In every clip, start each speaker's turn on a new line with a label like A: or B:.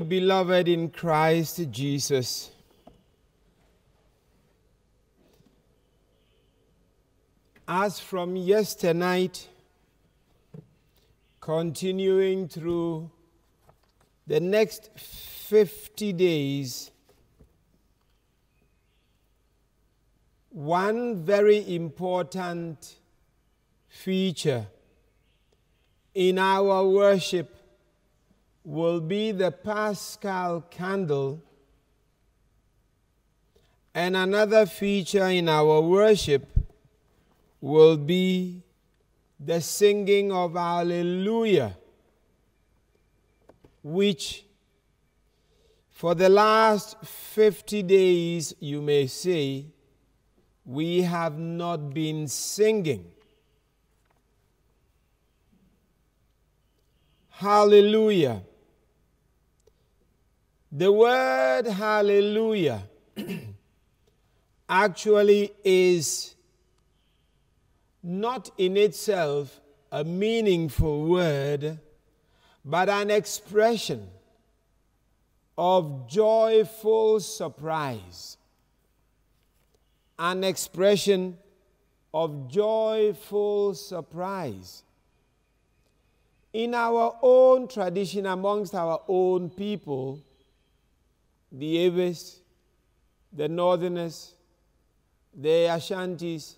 A: Beloved in Christ Jesus, as from yesternight, continuing through the next 50 days, one very important feature in our worship will be the Paschal candle, and another feature in our worship will be the singing of Alleluia, which for the last 50 days, you may say, we have not been singing. Hallelujah. The word hallelujah actually is not in itself a meaningful word, but an expression of joyful surprise. An expression of joyful surprise. In our own tradition, amongst our own people, the Ewes, the Northerners, the Ashantis,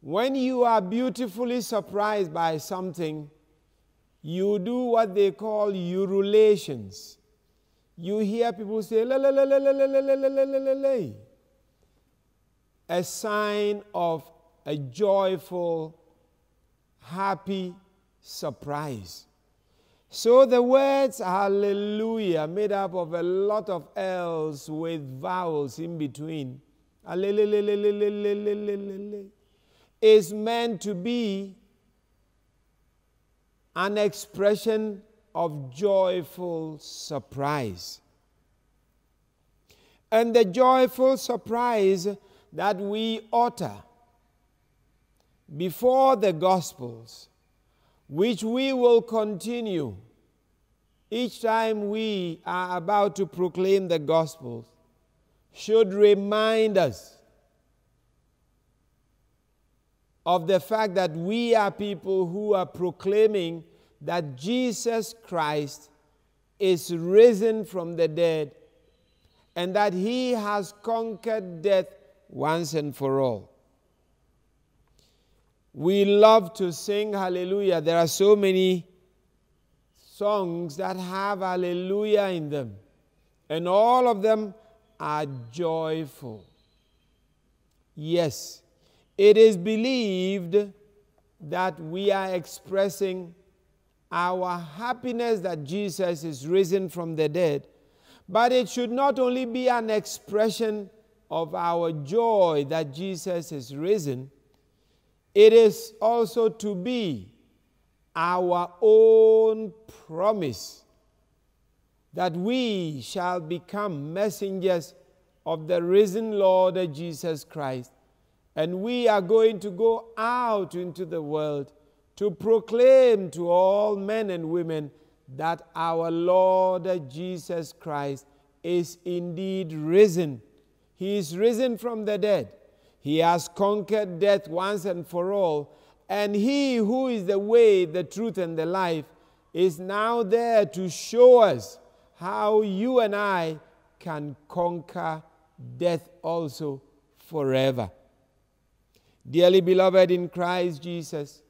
A: when you are beautifully surprised by something, you do what they call ululations. You hear people say, la la la la la la la la la la la a sign of a joyful, happy surprise. So the words hallelujah, made up of a lot of L's with vowels in between, is meant to be an expression of joyful surprise. And the joyful surprise that we utter before the Gospels which we will continue each time we are about to proclaim the gospel, should remind us of the fact that we are people who are proclaiming that Jesus Christ is risen from the dead and that he has conquered death once and for all. We love to sing hallelujah. There are so many songs that have hallelujah in them, and all of them are joyful. Yes, it is believed that we are expressing our happiness that Jesus is risen from the dead, but it should not only be an expression of our joy that Jesus is risen it is also to be our own promise that we shall become messengers of the risen Lord Jesus Christ. And we are going to go out into the world to proclaim to all men and women that our Lord Jesus Christ is indeed risen. He is risen from the dead. He has conquered death once and for all. And He who is the way, the truth, and the life is now there to show us how you and I can conquer death also forever. Dearly beloved in Christ Jesus,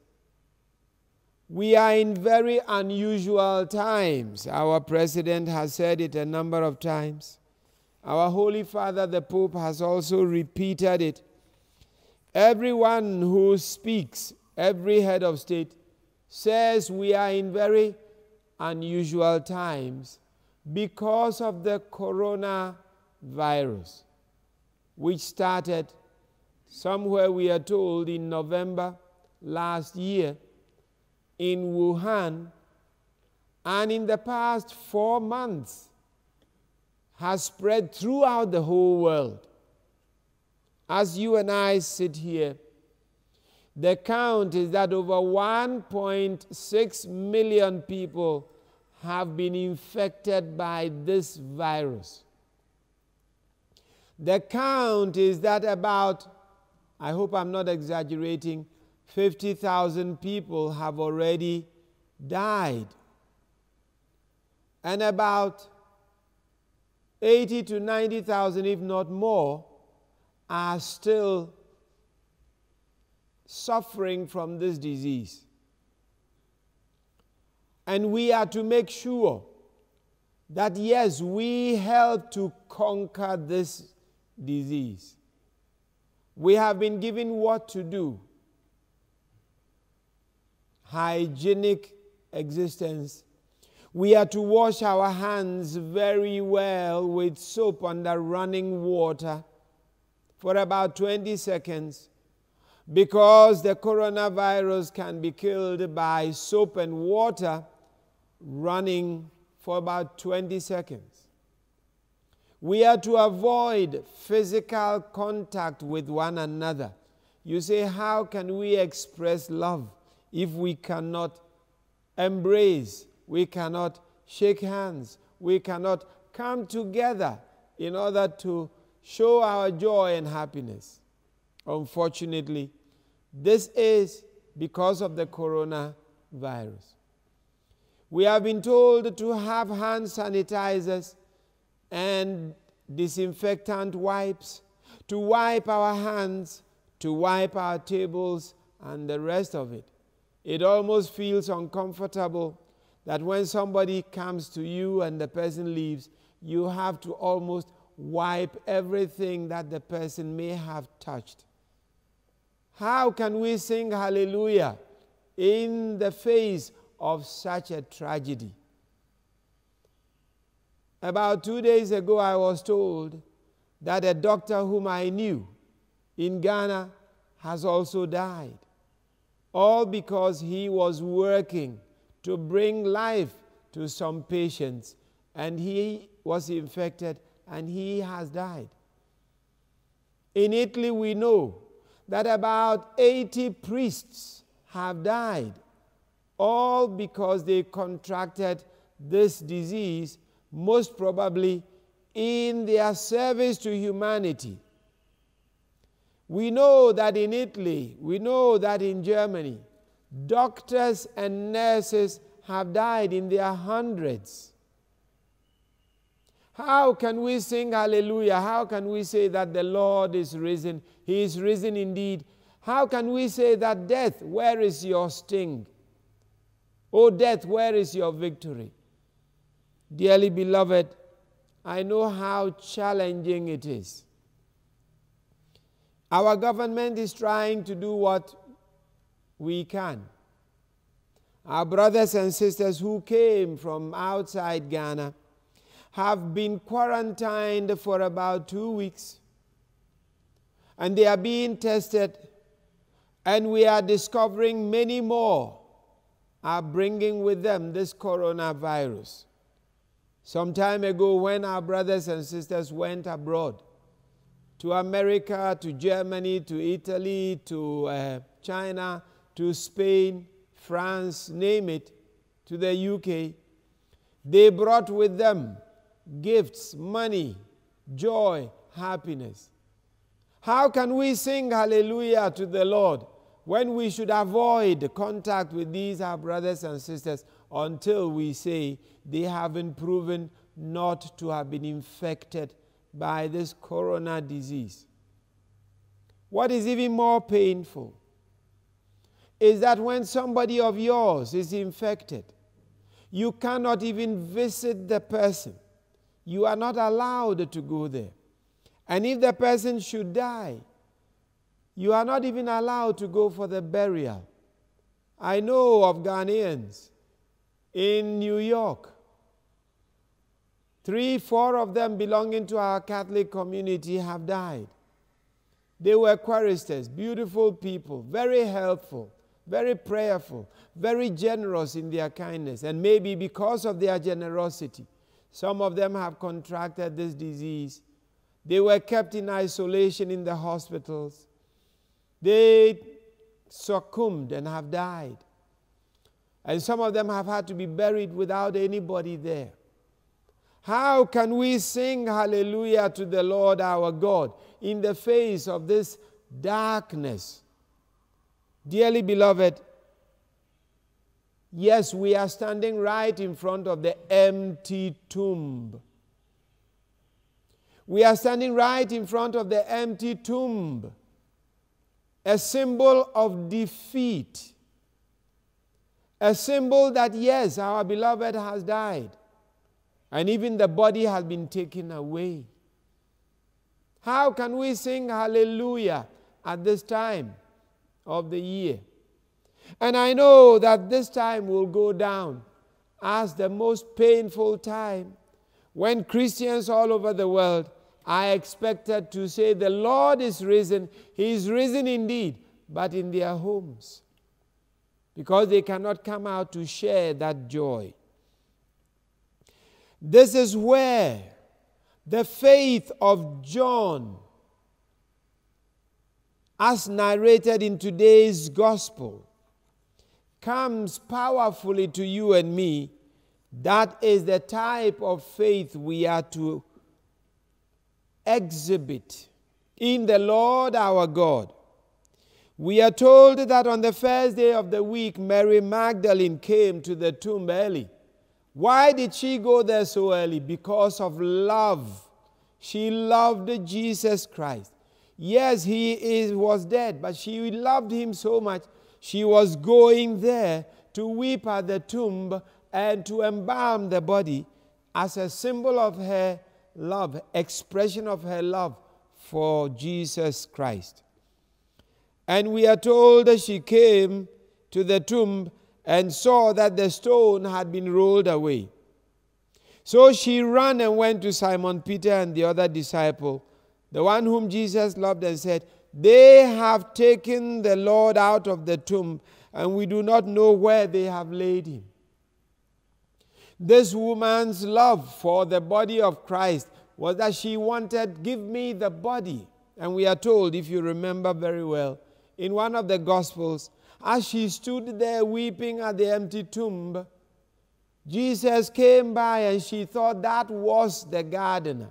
A: we are in very unusual times. Our president has said it a number of times. Our Holy Father, the Pope, has also repeated it. Everyone who speaks, every head of state, says we are in very unusual times because of the coronavirus, which started somewhere, we are told, in November last year in Wuhan, and in the past four months has spread throughout the whole world as you and I sit here, the count is that over 1.6 million people have been infected by this virus. The count is that about, I hope I'm not exaggerating, 50,000 people have already died. And about 80 to 90,000, if not more, are still suffering from this disease. And we are to make sure that, yes, we help to conquer this disease. We have been given what to do hygienic existence. We are to wash our hands very well with soap under running water for about 20 seconds because the coronavirus can be killed by soap and water running for about 20 seconds. We are to avoid physical contact with one another. You say, How can we express love if we cannot embrace, we cannot shake hands, we cannot come together in order to show our joy and happiness? Unfortunately, this is because of the coronavirus. We have been told to have hand sanitizers and disinfectant wipes, to wipe our hands, to wipe our tables, and the rest of it. It almost feels uncomfortable that when somebody comes to you and the person leaves, you have to almost wipe everything that the person may have touched. How can we sing hallelujah in the face of such a tragedy? About two days ago, I was told that a doctor whom I knew in Ghana has also died. All because he was working to bring life to some patients and he was infected and he has died. In Italy, we know that about 80 priests have died, all because they contracted this disease, most probably in their service to humanity. We know that in Italy, we know that in Germany, doctors and nurses have died in their hundreds. How can we sing hallelujah? How can we say that the Lord is risen? He is risen indeed. How can we say that death, where is your sting? O death, where is your victory? Dearly beloved, I know how challenging it is. Our government is trying to do what we can. Our brothers and sisters who came from outside Ghana have been quarantined for about two weeks and they are being tested, and we are discovering many more are bringing with them this coronavirus. Some time ago, when our brothers and sisters went abroad to America, to Germany, to Italy, to uh, China, to Spain, France, name it, to the UK, they brought with them gifts, money, joy, happiness. How can we sing hallelujah to the Lord when we should avoid contact with these our brothers and sisters until we say they haven't proven not to have been infected by this corona disease? What is even more painful is that when somebody of yours is infected, you cannot even visit the person. You are not allowed to go there. And if the person should die, you are not even allowed to go for the burial. I know of Ghanaians in New York. Three, four of them belonging to our Catholic community have died. They were choristers, beautiful people, very helpful, very prayerful, very generous in their kindness. And maybe because of their generosity, some of them have contracted this disease they were kept in isolation in the hospitals. They succumbed and have died. And some of them have had to be buried without anybody there. How can we sing hallelujah to the Lord our God in the face of this darkness? Dearly beloved, yes, we are standing right in front of the empty tomb. We are standing right in front of the empty tomb, a symbol of defeat, a symbol that, yes, our beloved has died, and even the body has been taken away. How can we sing hallelujah at this time of the year? And I know that this time will go down as the most painful time when Christians all over the world I expected to say, The Lord is risen. He is risen indeed, but in their homes because they cannot come out to share that joy. This is where the faith of John, as narrated in today's gospel, comes powerfully to you and me. That is the type of faith we are to exhibit in the Lord our God. We are told that on the first day of the week, Mary Magdalene came to the tomb early. Why did she go there so early? Because of love. She loved Jesus Christ. Yes, he is, was dead, but she loved him so much, she was going there to weep at the tomb and to embalm the body as a symbol of her love, expression of her love for Jesus Christ. And we are told that she came to the tomb and saw that the stone had been rolled away. So she ran and went to Simon Peter and the other disciple, the one whom Jesus loved, and said, They have taken the Lord out of the tomb, and we do not know where they have laid him. This woman's love for the body of Christ was that she wanted, Give me the body. And we are told, if you remember very well, in one of the Gospels, as she stood there weeping at the empty tomb, Jesus came by and she thought that was the gardener.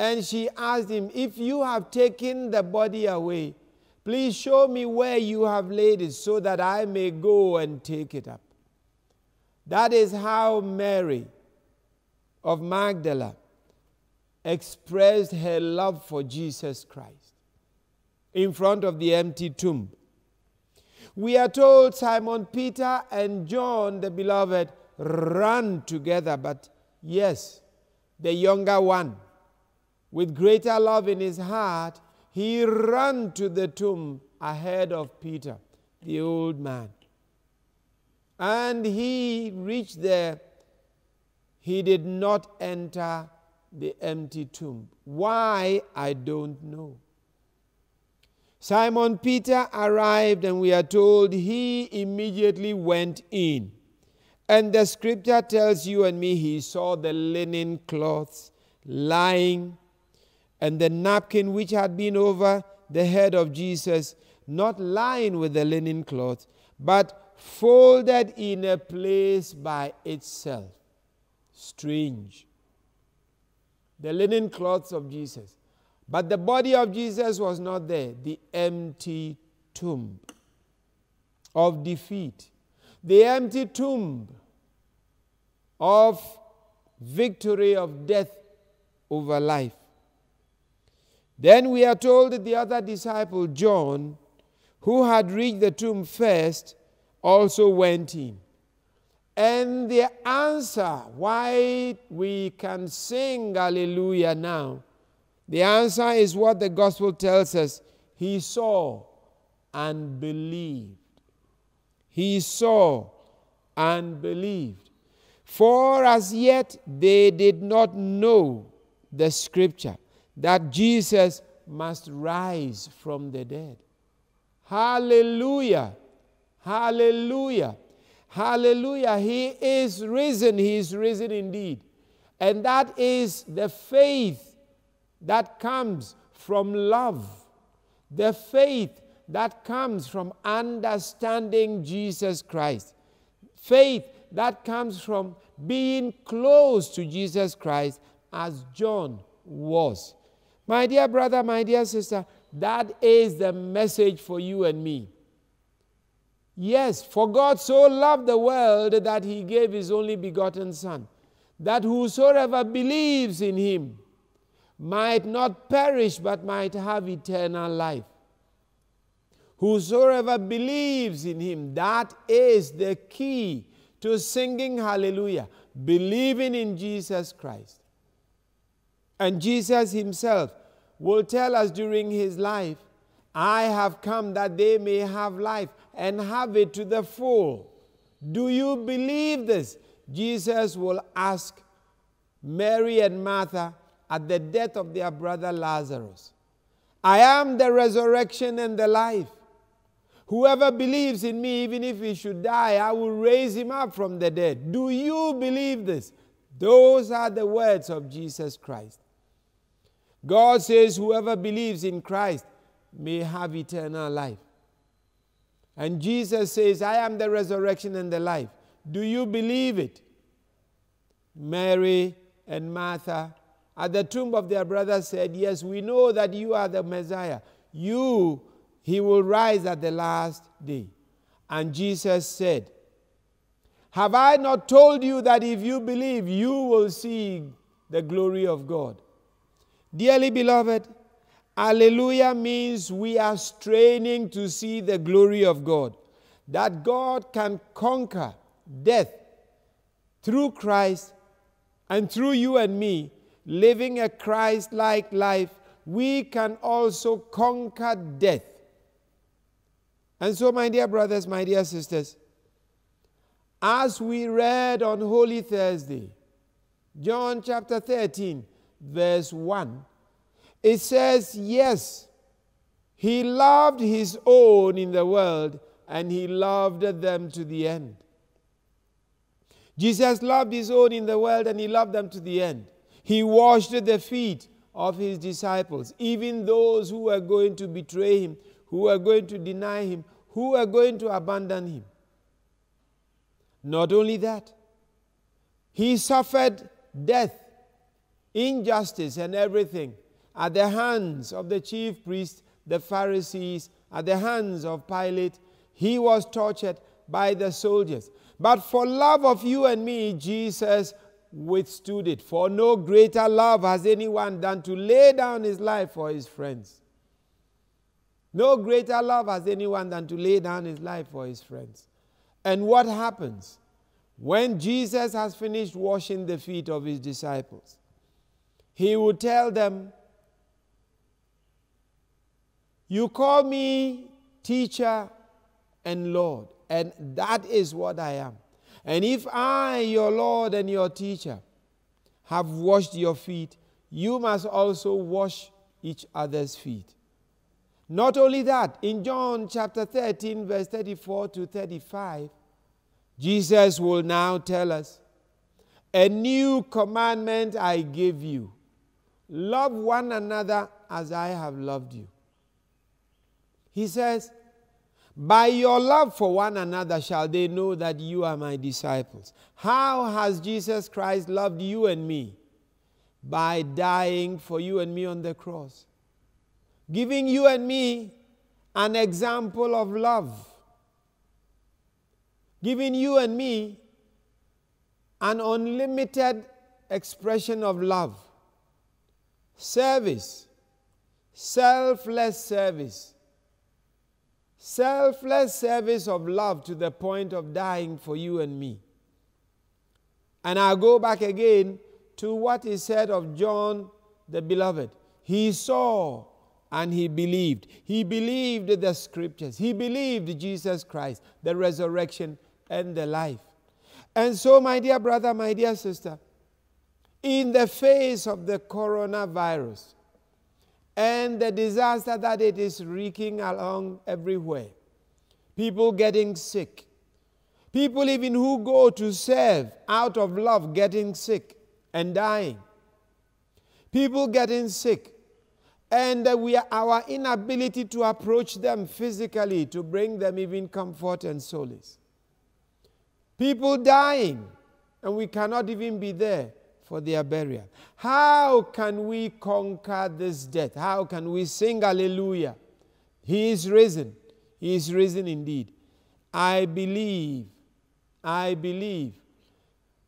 A: And she asked him, If you have taken the body away, please show me where you have laid it so that I may go and take it up. That is how Mary of Magdala expressed her love for Jesus Christ in front of the empty tomb. We are told Simon Peter and John, the beloved, ran together, but yes, the younger one, with greater love in his heart, he ran to the tomb ahead of Peter, the old man. And he reached there. He did not enter the empty tomb. Why? I don't know. Simon Peter arrived, and we are told he immediately went in. And the scripture tells you and me he saw the linen cloths lying, and the napkin which had been over the head of Jesus, not lying with the linen cloth, but folded in a place by itself. Strange. The linen cloths of Jesus. But the body of Jesus was not there. The empty tomb of defeat. The empty tomb of victory of death over life. Then we are told that the other disciple, John, who had reached the tomb first, also went in. And the answer why we can sing hallelujah now, the answer is what the gospel tells us. He saw and believed. He saw and believed. For as yet they did not know the scripture that Jesus must rise from the dead. Hallelujah. Hallelujah. Hallelujah. He is risen. He is risen indeed. And that is the faith that comes from love, the faith that comes from understanding Jesus Christ. Faith that comes from being close to Jesus Christ as John was. My dear brother, my dear sister, that is the message for you and me. Yes, for God so loved the world that he gave his only begotten Son, that whosoever believes in him might not perish but might have eternal life. Whosoever believes in him, that is the key to singing hallelujah, believing in Jesus Christ. And Jesus himself will tell us during his life, I have come that they may have life and have it to the full. Do you believe this? Jesus will ask Mary and Martha at the death of their brother Lazarus. I am the resurrection and the life. Whoever believes in me, even if he should die, I will raise him up from the dead. Do you believe this? Those are the words of Jesus Christ. God says, Whoever believes in Christ may have eternal life. And Jesus says, I am the resurrection and the life. Do you believe it? Mary and Martha at the tomb of their brother said, Yes, we know that you are the Messiah. You he will rise at the last day. And Jesus said, Have I not told you that if you believe, you will see the glory of God? Dearly beloved, Alleluia means we are straining to see the glory of God. That God can conquer death through Christ and through you and me, living a Christ like life, we can also conquer death. And so, my dear brothers, my dear sisters, as we read on Holy Thursday, John chapter 13, verse 1, it says, Yes, he loved his own in the world, and he loved them to the end. Jesus loved his own in the world, and he loved them to the end. He washed the feet of his disciples, even those who were going to betray him, who were going to deny him, who were going to abandon him. Not only that, he suffered death, injustice, and everything at the hands of the chief priests, the Pharisees, at the hands of Pilate. He was tortured by the soldiers. But for love of you and me, Jesus withstood it. For no greater love has anyone than to lay down his life for his friends. No greater love has anyone than to lay down his life for his friends. And what happens when Jesus has finished washing the feet of his disciples? He would tell them, You call me teacher and Lord, and that is what I am. And if I, your Lord and your teacher, have washed your feet, you must also wash each other's feet. Not only that, in John chapter 13, verse 34 to 35, Jesus will now tell us, A new commandment I give you love one another as I have loved you. He says, By your love for one another shall they know that you are my disciples. How has Jesus Christ loved you and me? By dying for you and me on the cross giving you and me an example of love, giving you and me an unlimited expression of love, service, selfless service, selfless service of love to the point of dying for you and me. And I'll go back again to what is said of John the Beloved. He saw and he believed. He believed the scriptures. He believed Jesus Christ, the resurrection and the life. And so, my dear brother, my dear sister, in the face of the coronavirus and the disaster that it is wreaking along everywhere, people getting sick, people even who go to serve out of love getting sick and dying, people getting sick. And uh, we are, our inability to approach them physically to bring them even comfort and solace. People dying, and we cannot even be there for their burial. How can we conquer this death? How can we sing hallelujah? He is risen. He is risen indeed. I believe. I believe.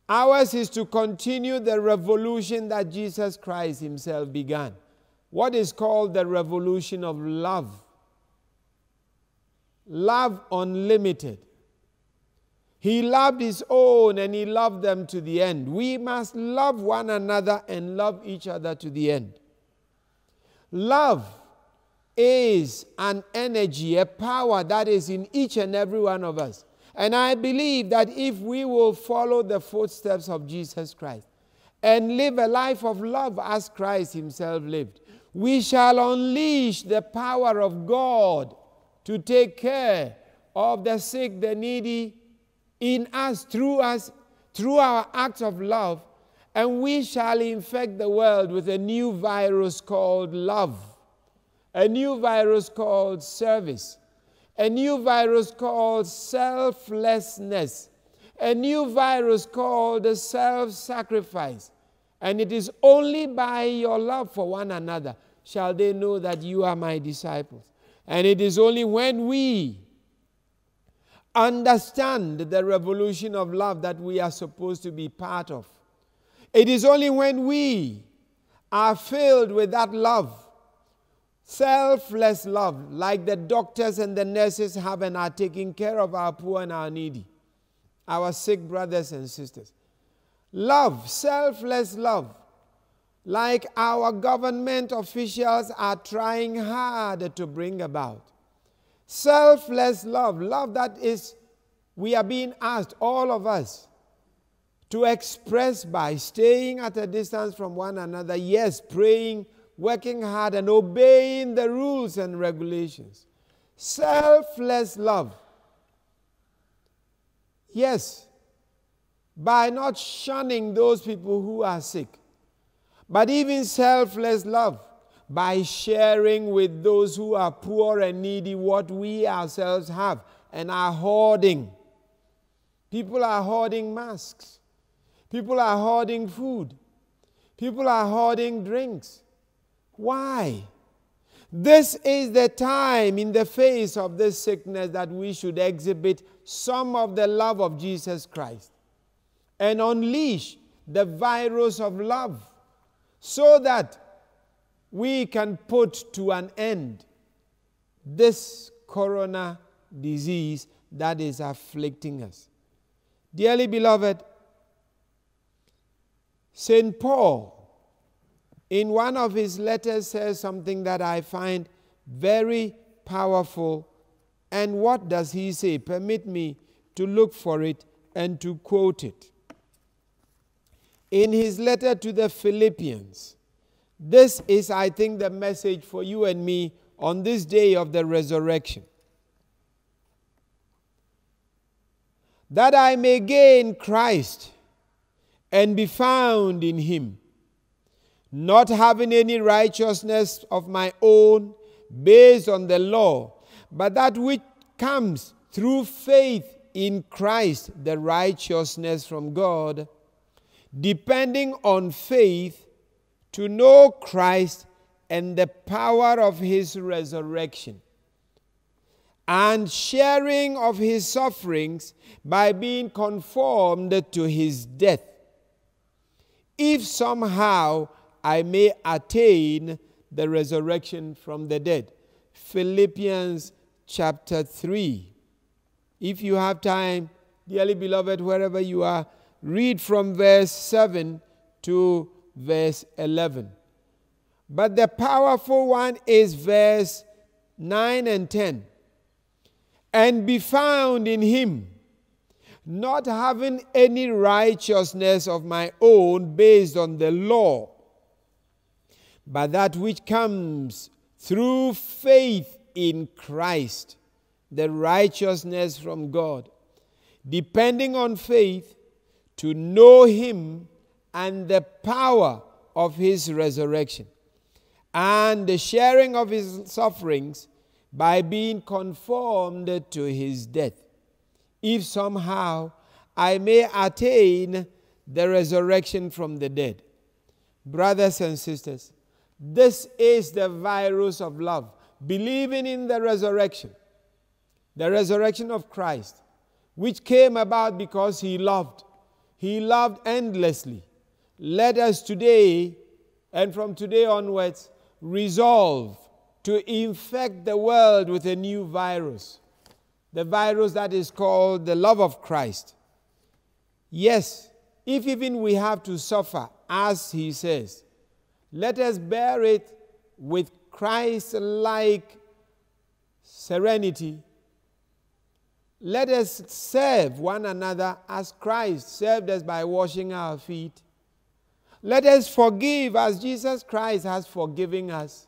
A: Ours is to continue the revolution that Jesus Christ Himself began. What is called the revolution of love. Love unlimited. He loved his own and he loved them to the end. We must love one another and love each other to the end. Love is an energy, a power that is in each and every one of us. And I believe that if we will follow the footsteps of Jesus Christ and live a life of love as Christ Himself lived, we shall unleash the power of God to take care of the sick, the needy, in us, through us, through our acts of love, and we shall infect the world with a new virus called love, a new virus called service, a new virus called selflessness, a new virus called self sacrifice. And it is only by your love for one another shall they know that you are my disciples. And it is only when we understand the revolution of love that we are supposed to be part of. It is only when we are filled with that love, selfless love, like the doctors and the nurses have and are taking care of our poor and our needy, our sick brothers and sisters. Love, selfless love, like our government officials are trying hard to bring about. Selfless love, love that is, we are being asked, all of us, to express by staying at a distance from one another, yes, praying, working hard, and obeying the rules and regulations. Selfless love. Yes, by not shunning those people who are sick, but even selfless love by sharing with those who are poor and needy what we ourselves have and are hoarding. People are hoarding masks. People are hoarding food. People are hoarding drinks. Why? This is the time in the face of this sickness that we should exhibit some of the love of Jesus Christ and unleash the virus of love so that we can put to an end this corona disease that is afflicting us. Dearly beloved, St. Paul, in one of his letters, says something that I find very powerful. And what does he say? Permit me to look for it and to quote it. In his letter to the Philippians, this is, I think, the message for you and me on this day of the resurrection. That I may gain Christ and be found in him, not having any righteousness of my own based on the law, but that which comes through faith in Christ, the righteousness from God, depending on faith to know Christ and the power of his resurrection, and sharing of his sufferings by being conformed to his death, if somehow I may attain the resurrection from the dead. Philippians chapter 3. If you have time, dearly beloved, wherever you are, read from verse 7 to verse 11. But the powerful one is verse 9 and 10. And be found in him, not having any righteousness of my own based on the law, but that which comes through faith in Christ, the righteousness from God, depending on faith to know him and the power of his resurrection, and the sharing of his sufferings by being conformed to his death, if somehow I may attain the resurrection from the dead. Brothers and sisters, this is the virus of love. Believing in the resurrection, the resurrection of Christ, which came about because he loved. He loved endlessly. Let us today and from today onwards resolve to infect the world with a new virus. The virus that is called the love of Christ. Yes, if even we have to suffer, as he says, let us bear it with Christ like serenity. Let us serve one another as Christ served us by washing our feet. Let us forgive as Jesus Christ has forgiven us.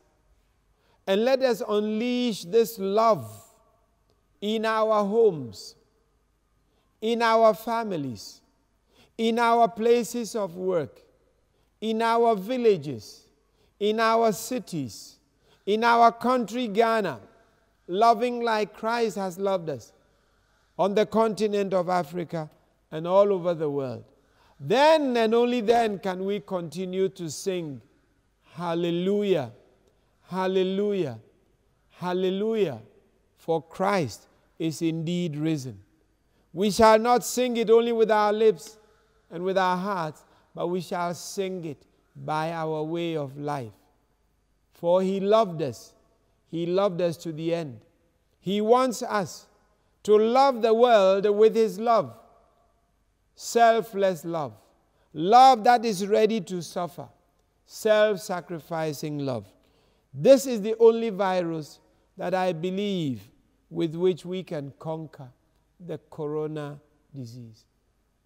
A: And let us unleash this love in our homes, in our families, in our places of work, in our villages, in our cities, in our country, Ghana, loving like Christ has loved us, on the continent of Africa and all over the world. Then and only then can we continue to sing, Hallelujah, Hallelujah, Hallelujah, for Christ is indeed risen. We shall not sing it only with our lips and with our hearts, but we shall sing it by our way of life. For he loved us. He loved us to the end. He wants us to love the world with his love selfless love, love that is ready to suffer, self sacrificing love. This is the only virus that I believe with which we can conquer the corona disease.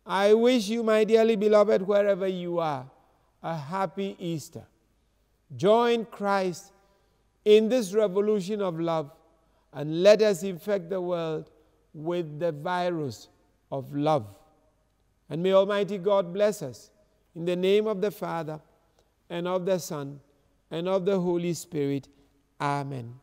A: I wish you, my dearly beloved, wherever you are, a happy Easter. Join Christ in this revolution of love and let us infect the world with the virus of love. And may Almighty God bless us in the name of the Father and of the Son and of the Holy Spirit. Amen.